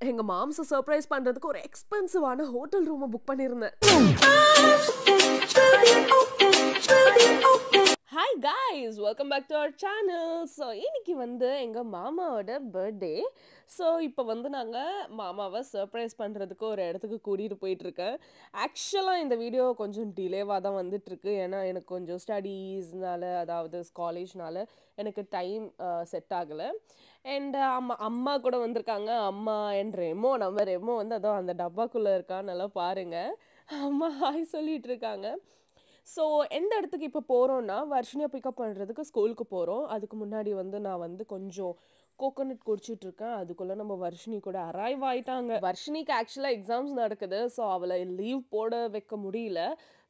எங்க மாம்ஸை சர்ப்ரைஸ் பண்றதுக்கு ஒரு எக்ஸ்பென்சிவான ஹோட்டல் ரூமை புக் பண்ணியிருந்தேன் hi guys welcome back to our channel so இன்றைக்கி வந்து எங்கள் மாமாவோட பர்த்டே ஸோ இப்போ வந்து நாங்கள் மாமாவை சர்ப்ரைஸ் பண்ணுறதுக்கு ஒரு இடத்துக்கு கூட்டிகிட்டு போயிட்டுருக்கேன். ஆக்சுவலாக இந்த வீடியோ கொஞ்சம் டிலேவாக தான் வந்துட்டுருக்கு. ஏன்னா எனக்கு கொஞ்சம் ஸ்டடீஸ்னால அதாவது காலேஜ்னால எனக்கு டைம் செட் ஆகலை. அண்ட் அம்மா அம்மா கூட வந்திருக்காங்க. அம்மா அண்ட் ரெமோ நம்ம ரெமோ வந்து அதோ அந்த டப்பாக்குள்ளே இருக்கான்னு நல்லா பாருங்கள் அம்மா ஹாய் சொல்லிட்டு இருக்காங்க ஸோ எந்த இடத்துக்கு இப்போ போகிறோன்னா வர்ஷினியை பிக்கப் பண்ணுறதுக்கு ஸ்கூலுக்கு போகிறோம் அதுக்கு முன்னாடி வந்து நான் வந்து கொஞ்சம் கோகோனட் குடிச்சிட்டு இருக்கேன் அதுக்குள்ளே நம்ம வர்ஷினி கூட அரைவ் ஆயிட்டாங்க. வர்ஷினிக்கு ஆக்சுவலாக எக்ஸாம்ஸ் நடக்குது. ஸோ அவளை லீவ் போட வைக்க முடியல.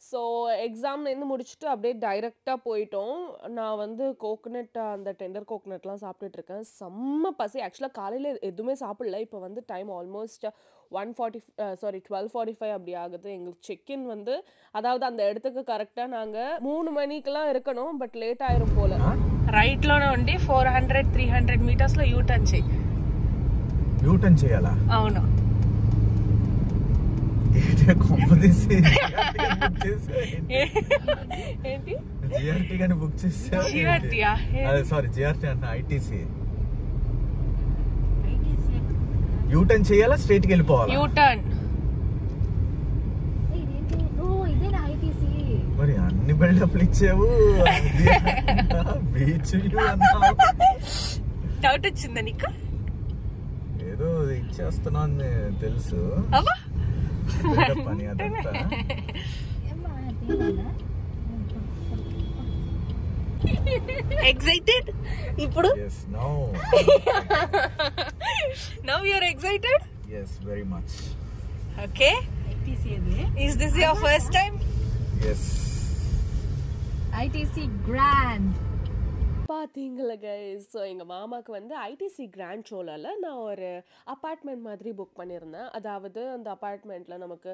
ஸோ எக்ஸாம்லேருந்து முடிச்சுட்டு அப்படியே டைரெக்டாக போயிட்டோம். நான் வந்து கோகோனட் அந்த டெண்டர் கோகோனட்லாம் சாப்பிட்டுட்ருக்கேன் செம்ம பசி. ஆக்சுவலாக காலையில் எதுவுமே சாப்பிடல. இப்போ வந்து time almost One forty sorry twelve forty five அப்படி ஆகுது எங்களுக்கு செக்இன் வந்து அதாவது அந்த இடத்துக்கு கரெக்டாக நாங்கள் மூணு மணிக்கெலாம் இருக்கணும் பட் லேட் ஆயிரும் போல் రైట్లోనే ఉండి four hundred three hundred metres లో యూ టర్న్ చేయి యూటర్న్ చేయాలా అవును ఏంటి కొంపదీసి ఏంటి జిఆర్టీ గాని బుక్ చేసా GRT యా? అదే సారీ జిఆర్టీ అంటే ఐటీసీ యూటర్న్ చేయాలా స్ట్రైట్కి వెళ్ళిపోవాలి? యూటర్న్ మరి అన్ని బిల్డప్లు ఇచ్చావు. బీచ్ డౌట్ వచ్చిందా నీకు? ఏదో ఇచ్చేస్తున్నా అని తెలుసు. పని అదే excited? Excited now you are excited? yes very much. Okay. Is this your first time? Yes. Itc grand. பார்த்தீங்களா கைஸ் ஸோ எங்கள் மாமாவுக்கு வந்து ஐடிசி கிராண்ட் ஷோலால் நான் ஒரு அப்பார்ட்மெண்ட் மாதிரி புக் பண்ணியிருந்தேன். அதாவது அந்த அப்பார்ட்மெண்ட்டில் நமக்கு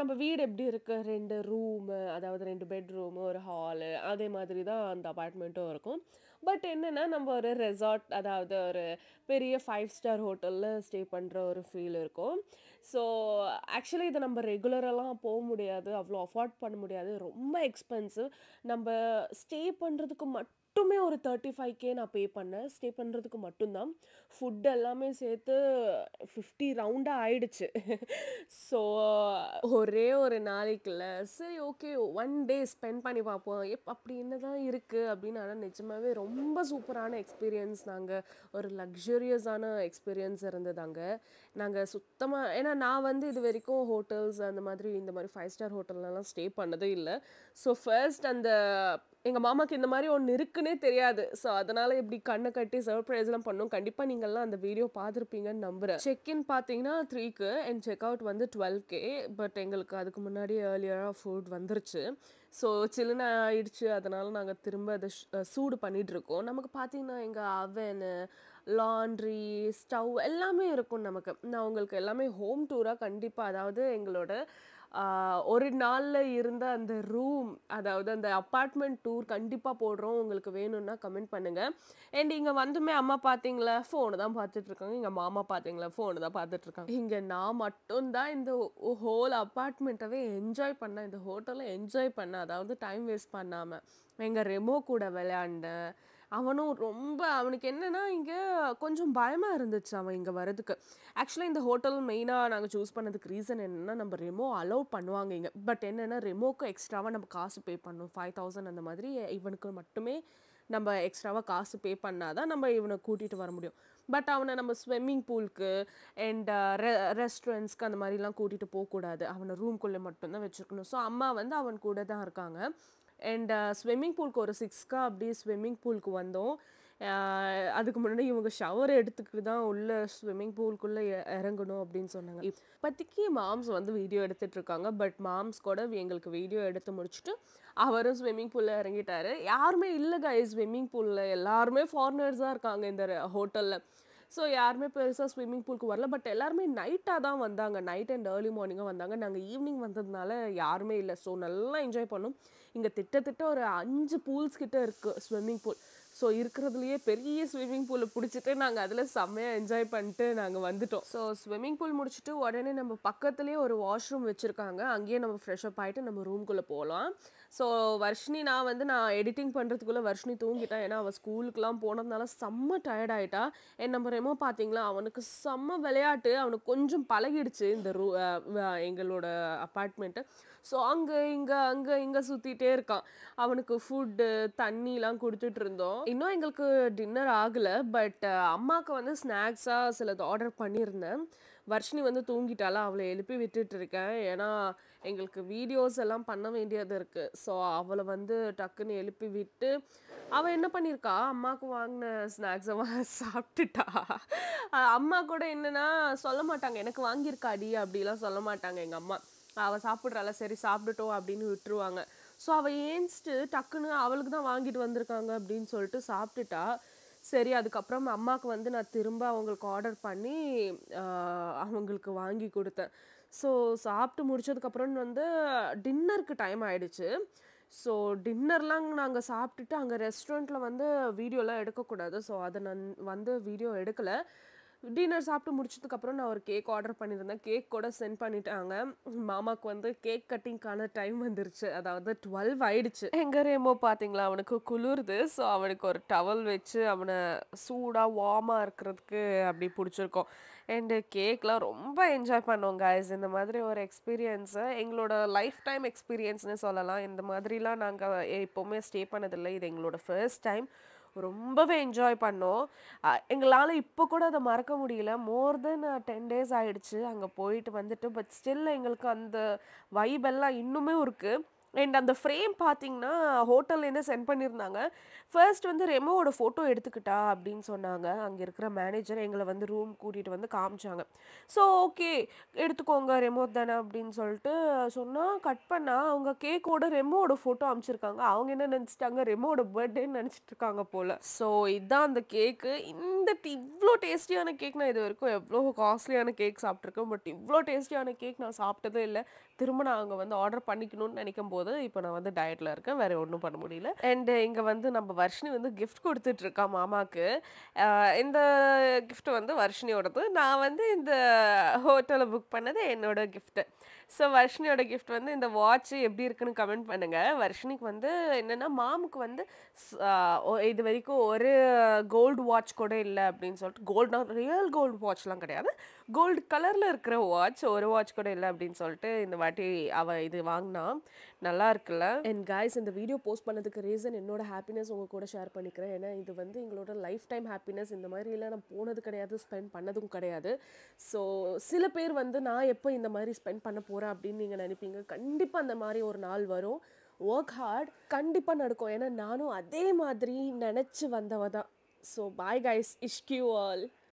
நம்ம வீடு எப்படி இருக்குது ரெண்டு ரூமு அதாவது ரெண்டு பெட்ரூமு ஒரு ஹாலு அதே மாதிரி தான் அந்த அப்பார்ட்மெண்ட்டும் இருக்கும். பட் என்னென்னா நம்ம ஒரு ரெசார்ட் அதாவது ஒரு பெரிய ஃபைவ் ஸ்டார் ஹோட்டலில் ஸ்டே பண்ணுற ஒரு ஃபீல் இருக்கும். ஸோ ஆக்சுவலி இதை நம்ம ரெகுலரெல்லாம் போக முடியாது அவ்வளோ அஃபோர்ட் பண்ண முடியாது. ரொம்ப எக்ஸ்பென்சிவ் நம்ம ஸ்டே பண்ணுறதுக்கு மட்டும் மட்டுமே ஒரு தேர்ட்டி ஃபைவ் கே நான் பே பண்ணேன். ஸ்டே பண்ணுறதுக்கு மட்டும்தான். ஃபுட் எல்லாமே சேர்த்து ஃபிஃப்டி ரவுண்டாக ஆயிடுச்சு. ஸோ ஒரே ஒரு நாளைக்குள்ள சரி ஓகே ஒன் டே ஸ்பெண்ட் பண்ணி பார்ப்போம். எப் அப்படி என்ன தான் இருக்குது அப்படின்னு ஆனால் நிஜமாகவே ரொம்ப சூப்பரான எக்ஸ்பீரியன்ஸ் நாங்கள் ஒரு லக்ஸுரியஸான எக்ஸ்பீரியன்ஸ் இருந்தது அங்கே. நாங்கள் சுத்தமாக ஏன்னா நான் வந்து இது வரைக்கும் ஹோட்டல்ஸ் அந்த மாதிரி இந்த மாதிரி ஃபைவ் ஸ்டார் ஹோட்டல்லலாம் ஸ்டே பண்ணதே இல்லை. ஸோ ஃபர்ஸ்ட் அந்த எங்கள் மாமாக்கு இந்த மாதிரி ஒன்று இருக்குன்னே தெரியாது. ஸோ அதனால் இப்படி கண்ணை கட்டி சர்ப்ரைஸ்லாம் பண்ணோம். கண்டிப்பாக நீங்கள்லாம் அந்த வீடியோ பார்த்துருப்பீங்கன்னு நம்புகிறேன் செக்இன் பார்த்தீங்கன்னா த்ரீக்கு அண்ட் செக் அவுட் வந்து டுவெல் கே. பட் எங்களுக்கு அதுக்கு முன்னாடி ஏர்லியராக ஃபுட் வந்துருச்சு. ஸோ சில்லுன்னு ஆயிடுச்சு. அதனால் நாங்கள் திரும்ப அதை சூடு பண்ணிகிட்ருக்கோம் நமக்கு பார்த்தீங்கன்னா எங்கள் அவனு லாண்ட்ரி ஸ்டவ் எல்லாமே இருக்கும் நமக்கு. நான் உங்களுக்கு எல்லாமே ஹோம் டூராக கண்டிப்பாக அதாவது எங்களோட ஒரு நாளில் இருந்த அந்த ரூம் அதாவது அந்த அப்பார்ட்மெண்ட் டூர் கண்டிப்பாக போடுறோம். உங்களுக்கு வேணும்னா கமெண்ட் பண்ணுங்கள் அண்ட் இங்கே வந்துமே அம்மா பார்த்தீங்களா ஃபோனு தான் பார்த்துட்ருக்காங்க எங்கள் மாமா பார்த்தீங்களா ஃபோனு தான் பார்த்துட்ருக்காங்க இங்கே நான் மட்டும்தான் இந்த ஹோல் அப்பார்ட்மெண்ட்டவே என்ஜாய் பண்ணேன் இந்த ஹோட்டலை என்ஜாய் பண்ணேன் அதாவது டைம் வேஸ்ட் பண்ணாமல் எங்கள் ரெமோ கூட விளையாண்டேன் அவனும் ரொம்ப அவனுக்கு என்னென்னா இங்கே கொஞ்சம் பயமாக இருந்துச்சு அவன் இங்கே வரதுக்கு ஆக்சுவலாக இந்த ஹோட்டல் மெயினாக நாங்கள் சூஸ் பண்ணதுக்கு ரீசன் என்னென்னா நம்ம ரெமோ அலோவ் பண்ணுவாங்க இங்கே. பட் என்னென்னா ரெமோக்கு எக்ஸ்ட்ராவாக நம்ம காசு பே பண்ணணும். ஃபைவ் தௌசண்ட் அந்த மாதிரி இவனுக்கு மட்டுமே நம்ம எக்ஸ்ட்ராவாக காசு பே பண்ணால் தான் நம்ம இவனை கூட்டிகிட்டு வர முடியும். பட் அவனை நம்ம ஸ்விம்மிங் பூலுக்கு அண்ட் ரெஸ்டாரண்ட்ஸ்க்கு அந்த மாதிரிலாம் கூட்டிகிட்டு போகக்கூடாது. அவனை ரூம்குள்ளே மட்டும்தான் வச்சுருக்கணும். ஸோ அம்மா வந்து அவன் கூட தான் இருக்காங்க. அண்ட் ஸ்விம்மிங் பூலுக்கு ஒரு சிக்ஸ்க்காக அப்படியே ஸ்விம்மிங் பூலுக்கு வந்தோம். அதுக்கு முன்னாடி இவங்க ஷவர் எடுத்துக்கிட்டு தான் உள்ள ஸ்விம்மிங் பூலுக்குள்ளே இறங்கணும் அப்படின்னு சொன்னாங்க. இப்போதைக்கு மாம்ஸ் வந்து வீடியோ எடுத்துகிட்ருக்காங்க பட் மாம்ஸ் கூட எங்களுக்கு வீடியோ எடுத்து முடிச்சுட்டு அவரும் ஸ்விம்மிங் பூலில் இறங்கிட்டாரு. யாருமே இல்லை கைஸ் ஸ்விம்மிங் பூலில் எல்லாருமே ஃபாரினர்ஸாக இருக்காங்க இந்த ஹோட்டலில் ஸோ யாருமே பெருசாக ஸ்விம்மிங் பூலுக்கு வரல. பட் எல்லாருமே நைட்டாக தான் வந்தாங்க. நைட் அண்ட் ஏர்லி மார்னிங்காக வந்தாங்க. நாங்கள் ஈவினிங் வந்ததுனால யாருமே இல்லை. ஸோ நல்லா என்ஜாய் பண்ணோம். இங்கே திட்டத்திட்ட ஒரு அஞ்சு பூல்ஸ் கிட்ட இருக்குது ஸ்விம்மிங் பூல் ஸோ இருக்கிறதுலையே பெரிய ஸ்விம்மிங் பூலை பிடிச்சிட்டு நாங்கள் அதில் செம்மையாக என்ஜாய் பண்ணிட்டு நாங்கள் வந்துட்டோம். ஸோ ஸ்விம்மிங் பூல் முடிச்சுட்டு உடனே நம்ம பக்கத்துலேயே ஒரு வாஷ்ரூம் வச்சுருக்காங்க. அங்கேயே நம்ம ஃப்ரெஷ் அப் ஆகிட்டு நம்ம ரூம்குள்ளே போகலாம் ஸோ வர்ஷினி நான் வந்து நான் எடிட்டிங் பண்ணுறதுக்குள்ளே வர்ஷினி தூங்கிட்டேன் ஏன்னா அவள் ஸ்கூலுக்குலாம் போனதுனால செம்ம டயர்ட் ஆகிட்டா என் நம்ம ரெமோ பார்த்தீங்களா? அவனுக்கு செம்ம விளையாட்டு. அவனுக்கு கொஞ்சம் பழகிடுச்சு இந்த ரூ எங்களோட அப்பார்ட்மெண்ட்டு ஸோ அங்கே இங்கே அங்கே இங்கே சுற்றிட்டே இருக்கான். அவனுக்கு ஃபுட்டு தண்ணிலாம் கொடுத்துட்டு இருந்தோம். இன்னும் எங்களுக்கு டின்னர் ஆகலை. பட் அம்மாவுக்கு வந்து ஸ்நாக்ஸாக சிலது ஆர்டர் பண்ணியிருந்தேன். வர்ஷினி வந்து தூங்கிட்டாலும் அவளை எழுப்பி விட்டுட்டு இருக்கேன் ஏன்னா எங்களுக்கு வீடியோஸ் எல்லாம் பண்ண வேண்டியது இருக்குது ஸோ அவளை வந்து டக்குன்னு எழுப்பி விட்டு அவள் என்ன பண்ணியிருக்கா? அம்மாவுக்கு வாங்கின ஸ்நாக்ஸை சாப்பிட்டுட்டா. அம்மா கூட என்னன்னா சொல்ல மாட்டாங்க. எனக்கு வாங்கியிருக்காடி அப்படிலாம் சொல்ல மாட்டாங்க எங்கள் அம்மா. அவள் சாப்பிட்றால சரி சாப்பிட்டுட்டோம் அப்படின்னு விட்டுருவாங்க. ஸோ அவள் ஏஞ்சிட்டு டக்குன்னு அவளுக்கு தான் வாங்கிட்டு வந்திருக்காங்க அப்படின்னு சொல்லிட்டு சாப்பிட்டுட்டா. சரி அதுக்கப்புறம் அம்மாவுக்கு வந்து நான் திரும்ப அவங்களுக்கு ஆர்டர் பண்ணி அவங்களுக்கு வாங்கி கொடுத்தேன். ஸோ சாப்பிட்டு முடிச்சதுக்கப்புறம் வந்து டின்னருக்கு டைம் ஆகிடுச்சு ஸோ டின்னர்லாம் நாங்கள் சாப்பிட்டுட்டு அங்கே ரெஸ்டாரண்ட்டில் வந்து வீடியோலாம் எடுக்கக்கூடாது. ஸோ அதை நான் வந்து வீடியோ எடுக்கலை. டின்னர் சாப்பிட்டு முடிச்சதுக்கப்புறம் நான் ஒரு கேக் ஆர்டர் பண்ணியிருந்தேன். கேக் கூட சென்ட் பண்ணிட்டாங்க. மாமாவுக்கு வந்து கேக் கட்டிங்க்கான டைம் வந்துருச்சு. அதாவது டுவெல் ஆயிடுச்சு. எங்க ரேமோ பார்த்தீங்களா அவனுக்கு குளிருது. ஸோ அவனுக்கு ஒரு டவல் வச்சு அவனை சூடாக வார்மாக இருக்கிறதுக்கு அப்படி பிடிச்சிருக்கோம். அண்டு கேக்லாம் ரொம்ப என்ஜாய் பண்ணோம் கைஸ் இந்த மாதிரி ஒரு எக்ஸ்பீரியன்ஸை எங்களோட லைஃப் டைம் எக்ஸ்பீரியன்ஸ்னு சொல்லலாம். இந்த மாதிரிலாம் நாங்கள் எப்போவுமே ஸ்டே பண்ணதில்லை. இது எங்களோட ஃபர்ஸ்ட் டைம் ரொம்பவே என்ஜாய் பண்ணோம். எங்களால் இப்போ கூட அதை மறக்க முடியல. மோர் தென் டென் டேஸ் ஆகிடுச்சு அங்கே போயிட்டு வந்துட்டு பட் ஸ்டில் எங்களுக்கு அந்த வைப் எல்லாம் இன்னுமே இருக்குது அண்ட் அந்த ஃப்ரேம் பார்த்தீங்கன்னா ஹோட்டல்லேருந்து சென்ட் பண்ணியிருந்தாங்க ஃபர்ஸ்ட் வந்து ரெமோவோட ஃபோட்டோ எடுத்துக்கிட்டா அப்படின்னு சொன்னாங்க. அங்கே இருக்கிற மேனேஜர் எங்களை வந்து ரூம் கூட்டிகிட்டு வந்து காமிச்சாங்க. ஸோ ஓகே எடுத்துக்கோங்க ரெமோ தானே அப்படின்னு சொல்லிட்டு சொன்னால் கட் பண்ணால் அவங்க கேக்கோட ரெமோவோட ஃபோட்டோ அமைச்சிருக்காங்க. அவங்க என்ன நினச்சிட்டாங்க? ரெமோவோட பர்த்டேன்னு நினச்சிட்டு இருக்காங்க போல். ஸோ இதுதான் அந்த கேக்கு இந்த இவ்வளோ டேஸ்டியான கேக் நான் இது வரைக்கும் எவ்வளோ காஸ்ட்லியான கேக் சாப்பிட்ருக்கேன் பட் இவ்வளோ டேஸ்டியான கேக் நான் சாப்பிட்டதே இல்லை. திரும்ப நான் அங்கே வந்து ஆர்டர் பண்ணிக்கணும்னு நினைக்கும் போது இப்போ நான் வந்து டயட்டில் இருக்கேன். வேறு ஒன்றும் பண்ண முடியல. அண்ட் இங்கே வந்து நம்ம வர்ஷினி வந்து கிஃப்ட் கொடுத்துட்ருக்கா மாமாக்கு. இந்த கிஃப்ட் வந்து வர்ஷினியோடது. நான் வந்து இந்த ஹோட்டலில் புக் பண்ணது என்னோட கிஃப்ட்டு ஸோ வர்ஷினியோட கிஃப்ட் வந்து இந்த வாட்ச் எப்படி இருக்குன்னு கமெண்ட் பண்ணுங்கள் வர்ஷினிக்கு வந்து என்னென்னா மாமுக்கு வந்து இது வரைக்கும் ஒரு கோல்டு வாட்ச் கூட இல்லை அப்படின்னு சொல்லிட்டு கோல்ட்னா ரியல் கோல்டு வாட்ச்லாம் கிடையாது. கோல்டு கலரில் இருக்கிற வாட்ச் ஒரு வாட்ச் கூட இல்லை அப்படின்னு சொல்லிட்டு இந்த வாட்டி அவள் இது வாங்கினா. நல்லா இருக்குல்ல அண்ட் கைஸ் இந்த வீடியோ போஸ்ட் பண்ணதுக்கு ரீசன் என்னோட ஹாப்பினஸ் உங்கள் கூட ஷேர் பண்ணிக்கிறேன். ஏன்னா இது வந்து எங்களோட லைஃப் டைம் ஹாப்பினஸ் இந்த மாதிரிலாம் நான் போனது கிடையாது ஸ்பெண்ட் பண்ணதும் கிடையாது. ஸோ சில பேர் வந்து நான் எப்போ இந்த மாதிரி ஸ்பெண்ட் பண்ண போகிறேன் அப்படின்னு நீங்கள் நினைப்பீங்க. கண்டிப்பாக அந்த மாதிரி ஒரு நாள் வரும். ஒர்க் ஹார்ட் கண்டிப்பாக நடக்கும். ஏன்னா நானும் அதே மாதிரி நினச்சி வந்தவ தான் ஸோ பாய் கைஸ் இஷ்கியூ ஆல்